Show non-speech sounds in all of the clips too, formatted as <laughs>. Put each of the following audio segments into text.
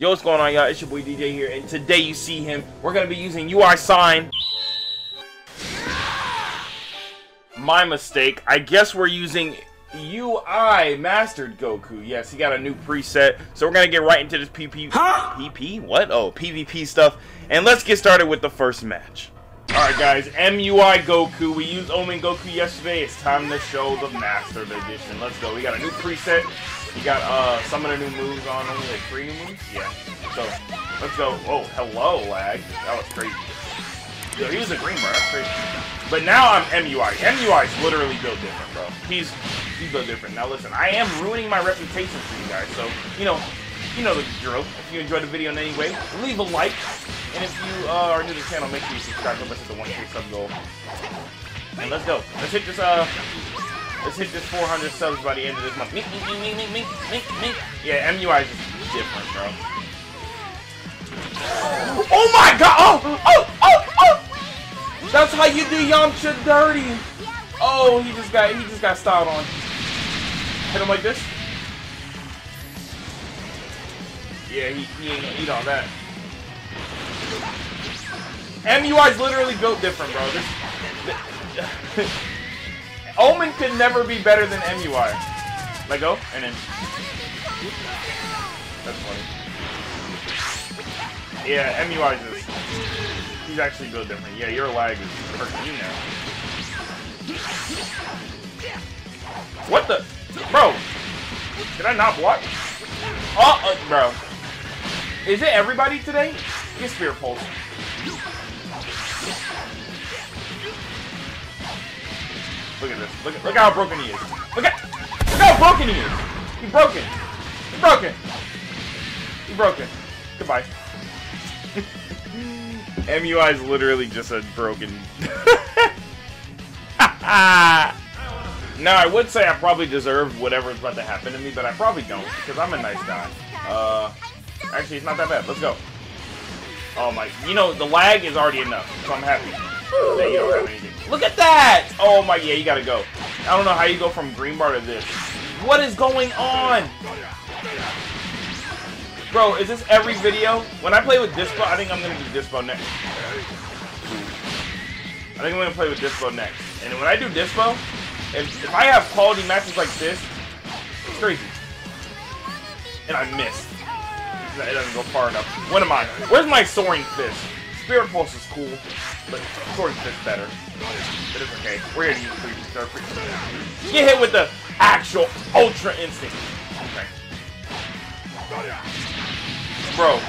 Yo, what's going on, y'all? It's your boy DJ here, and today you see him. We're gonna be using UI sign. My mistake. I guess we're using UI Mastered Goku. Yes, he got a new preset. So we're gonna get right into this PP. Huh? PP? What? Oh, PvP stuff. And let's get started with the first match. Alright guys, MUI Goku. We used Omen Goku yesterday. It's time to show the Master Edition. Let's go. We got a new preset. You got uh, some of the new moves on, only like three new moves? Yeah. So, let's go. Oh, hello, lag. That was crazy. Yo, he was a green bar, that's crazy. But now I'm MUI. MUI is literally built different, bro. He's he's built different. Now listen, I am ruining my reputation for you guys, so, you know, you know the drill. If you enjoyed the video in any way, leave a like. And if you uh, are new to the channel, make sure you subscribe. Help us hit the 1K sub goal. And let's go. Let's hit this, uh, let's hit this 400 subs by the end of this month. Mink, mink, mink, mink, mink, mink, mink. Yeah, MUI is just different, bro. Oh my god! Oh, oh, oh, oh! That's how you do Yamcha dirty. Oh, he just got, he just got styled on. Hit him like this. Yeah, he, he ain't gonna eat all that. MUI's literally built different, bro. This, <laughs> Omen could never be better than MUI. Let go, and then... That's funny. Yeah, MUI is just... He's actually built different. Yeah, your lag is hurting you now. What the? Bro! Did I not block? Oh, uh, bro. Is it everybody today? Get Spirit Pulse. Look at this. Look at look how broken he is. Look at look how broken he is. He's broken. He's broken. He's broken. Goodbye. <laughs> MUI is literally just a broken. <laughs> now I would say I probably deserve whatever's about to happen to me, but I probably don't because I'm a nice guy. Uh, actually, it's not that bad. Let's go. Oh my, you know the lag is already enough, so I'm happy that you don't have anything. Look at that! Oh my, yeah, you gotta go. I don't know how you go from green bar to this. What is going on? Bro, is this every video? When I play with Dyspo, I think I'm gonna do Dyspo next. I think I'm gonna play with Dyspo next. And when I do Dyspo, if, if I have quality matches like this, it's crazy. And I missed. It doesn't go far enough. What am I? Where's my Soaring Fist? Spirit Pulse is cool, but Soaring Fist better. But it's okay. We're to use free, free. Get hit with the actual Ultra Instinct. Okay. Bro.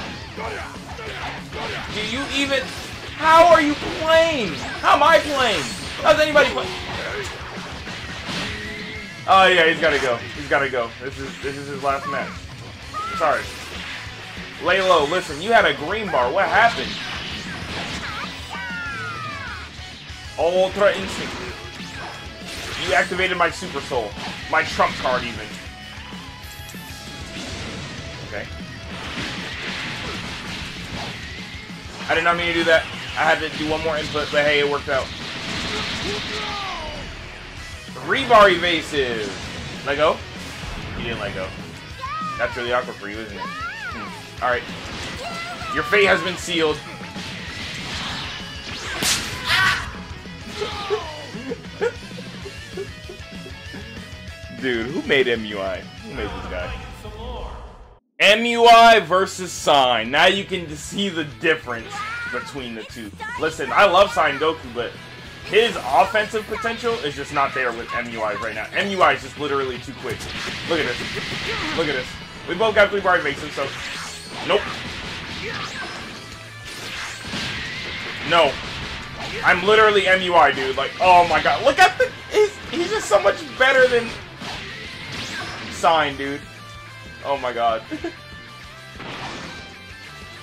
Do you even... How are you playing? How am I playing? How's anybody playing? Oh yeah, he's gotta go. He's gotta go. This is this is his last match. Sorry. Lay low. Listen, you had a green bar. What happened? Ultra Instinct. You activated my Super Soul. My trump card, even. Okay. I did not mean to do that. I had to do one more input, but hey, it worked out. Rebar evasive. Let go? You didn't let go. That's really awkward for you, isn't it? Hmm. Alright. Your fate has been sealed. Dude, who made MUI? Who made this guy? MUI versus Sign. Now you can see the difference between the two. Listen, I love Sign Goku, but his offensive potential is just not there with MUI right now. MUI is just literally too quick. Look at this. Look at this. We both got three bar evasive, so... Nope. No. I'm literally MUI, dude. Like, oh my god. Look at the... He's, he's just so much better than... Sign, dude. Oh my god. <laughs> he's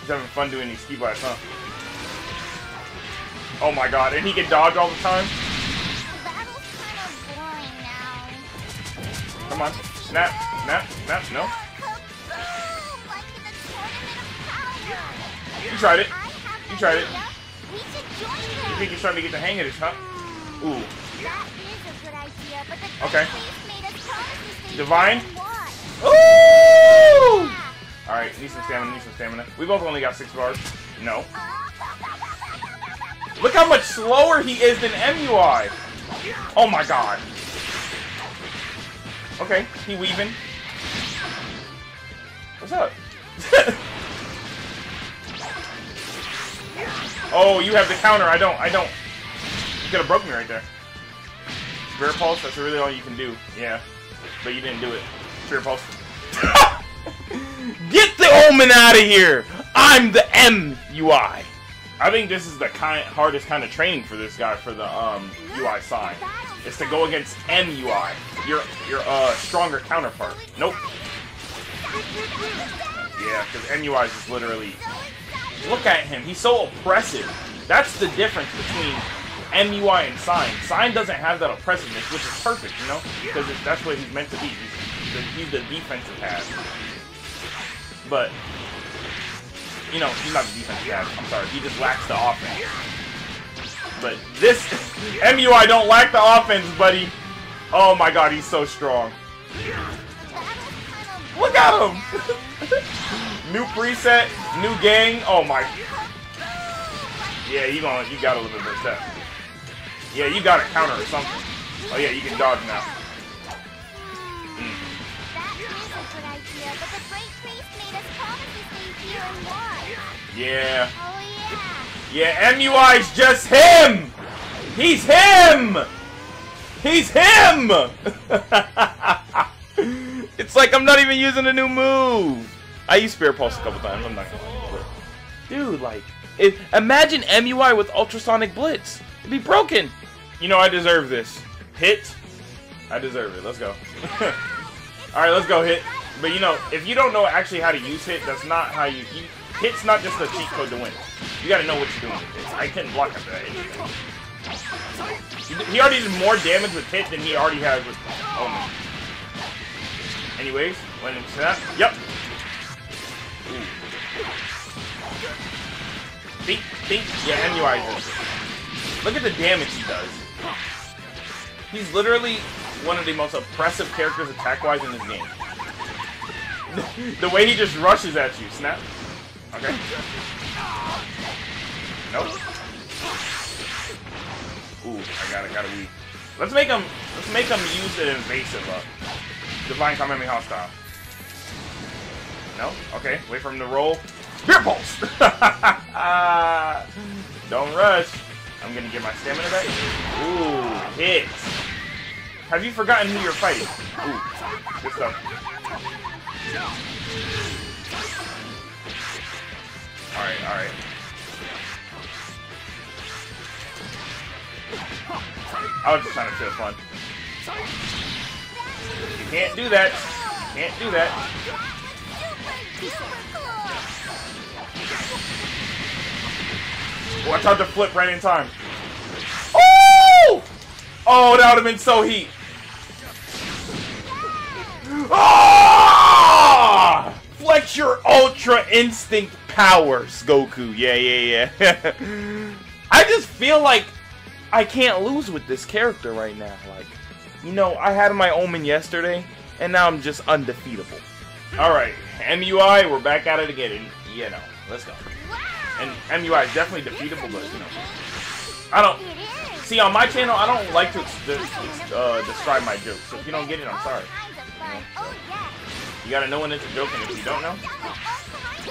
having fun doing these ski blasts, huh? Oh my god, and he can dodge all the time? Come on. Snap, snap, snap, no. You tried it. You tried it. You think you're starting to get the hang of this, huh? Ooh. Okay. Divine? Ooh! Alright, need some stamina, need some stamina. We both only got six bars. No. Look how much slower he is than MUI! Oh my god. Okay, he weaving. What's up? <laughs> oh, you have the counter. I don't. I don't. You could have broke me right there. Spirit Pulse, that's really all you can do. Yeah. But you didn't do it. Spirit Pulse. <laughs> Get the Omen out of here! I'm the MUI. I think this is the kind hardest kind of training for this guy for the um, UI sign. Is to go against MUI, your your uh stronger counterpart. Nope. Yeah, because MUI is just literally. Look at him. He's so oppressive. That's the difference between MUI and Sign. Sign doesn't have that oppressiveness, which is perfect, you know, because that's what he's meant to be. He's the, he's the defensive half. But you know, he's not the defensive half. I'm sorry. He just lacks the offense. But this <laughs> MUI don't lack the offense, buddy. Oh my god, he's so strong. Look at him! <laughs> new preset, new gang. Oh my. Yeah, you gonna you got a little bit of step. Yeah, you got a counter or something. Oh yeah, you can dodge now. Yeah. Yeah, MUI's just him! He's him! He's him! <laughs> it's like I'm not even using a new move. I used Spirit Pulse a couple times. I'm not gonna. Dude, like, if, imagine MUI with Ultrasonic Blitz. It'd be broken. You know, I deserve this. Hit. I deserve it. Let's go. <laughs> All right, let's go hit. But you know, if you don't know actually how to use hit, that's not how you, you hit's not just a cheat code to win. You gotta know what you're doing with hits. I couldn't block after that. He already did more damage with hit than he already has with oh Omen. Anyways, let him snap. Yep. Think, think, yeah, does. Look at the damage he does. He's literally one of the most oppressive characters attack-wise in this game. <laughs> the way he just rushes at you. Snap. Okay. Nope. Ooh, I gotta, gotta weave. Let's make him, let's make him use an invasive up. Divine Kamehameha hostile. No? Okay, wait for him to roll. Spirit Pulse! <laughs> Don't rush. I'm gonna get my stamina back. Ooh, hits. Have you forgotten who you're fighting? Ooh, good stuff. Alright, alright. I was just trying to feel fun. You can't do that. Can't do that. Oh, I tried to flip right in time. Oh! Oh, that would have been so heat. Ah! Flex your Ultra Instinct powers, Goku. Yeah, yeah, yeah. <laughs> I just feel like I can't lose with this character right now. Like, you know, I had my Omen yesterday, and now I'm just undefeatable. Alright, MUI, we're back at it again, and, you know, let's go. And MUI is definitely defeatable, but, you know, I don't... See, on my channel, I don't like to uh, describe my jokes, so if you don't get it, I'm sorry. You, gotta know when it's a joke, and if you don't know,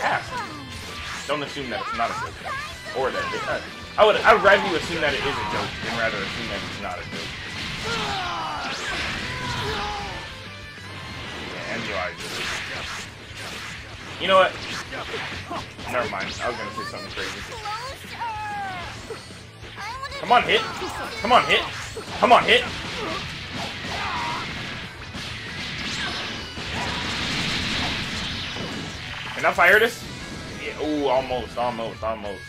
ask. Don't assume that it's not a joke. Or that it, uh, I would I would rather you assume that it is a joke than rather assume that it's not a joke. Yeah, MUI You know what? Never mind. I was gonna say something crazy. Come on, hit! Come on, hit! Come on, hit! Can I fire this? Yeah, ooh, almost, almost, almost.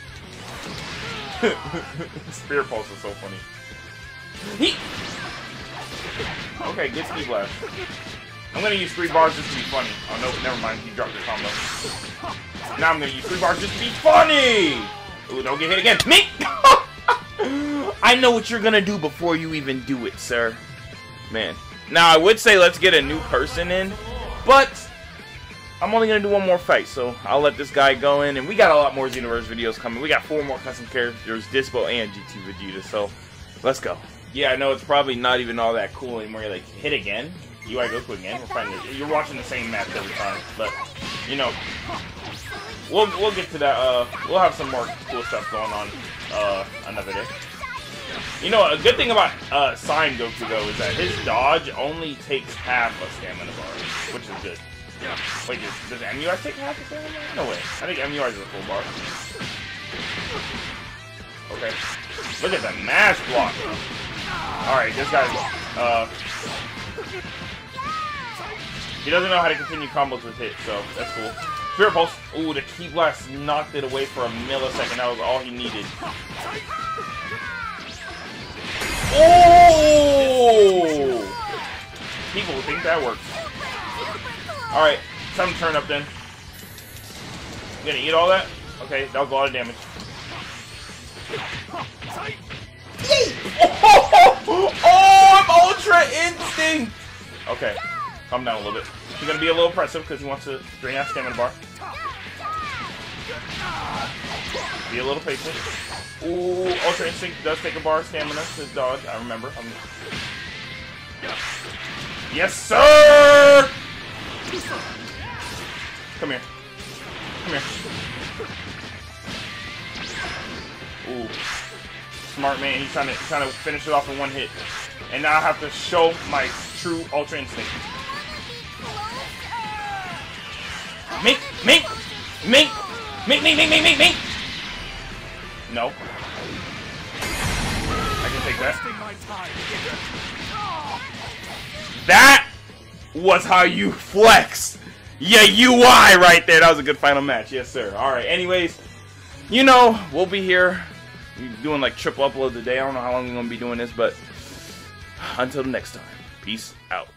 <laughs> Spirit Pulse is so funny. Okay, get Speed Blast. I'm gonna use three bars just to be funny. Oh no, never mind, he dropped the combo. Now I'm gonna use three bars just to be funny! Ooh, don't get hit again. Me! <laughs> I know what you're gonna do before you even do it, sir. Man. Now, I would say let's get a new person in, but I'm only gonna do one more fight, so I'll let this guy go in, and we got a lot more Xenoverse videos coming. We got four more custom characters, Dyspo and GT Vegeta, so let's go. Yeah, I know it's probably not even all that cool anymore. You're like, hit again? UI Goku again? We're finding You're watching the same match every time, but, you know, we'll, we'll get to that, uh, we'll have some more cool stuff going on, uh, another day. You know, a good thing about uh, Sign Goku, though, is that his dodge only takes half a stamina bar, which is good. Wait, does, does MUI take half a stamina bar? No way. I think MUI is a full bar. Okay. Look at the mash block. Alright, this guy's... Uh, he doesn't know how to continue combos with hit, so that's cool. Spirit Pulse. Ooh, the Ki Blast knocked it away for a millisecond. That was all he needed. Oh! People think that works. Alright, time to turn up then. You gonna eat all that? Okay, that was a lot of damage. <laughs> Oh, oh, I'm Ultra Instinct! Okay, calm down a little bit. He's gonna be a little aggressive because he wants to drain out stamina bar. Be a little patient. Ooh, Ultra Instinct does take a bar of stamina to dodge. I remember. I'm... Yes, sir! Come here. Come here. Ooh. Smart man. He's trying to trying to finish it off in one hit. And now I have to show my true Ultra Instinct. Mink! Mink! Mink! Mink, mink, mink, mink, mink, mink! No. I can take that. That was how you flex. Yeah, UI right there. That was a good final match. Yes, sir. All right. Anyways, you know, we'll be here doing like triple uploads a day. I don't know how long we're going to be doing this, but until the next time, peace out.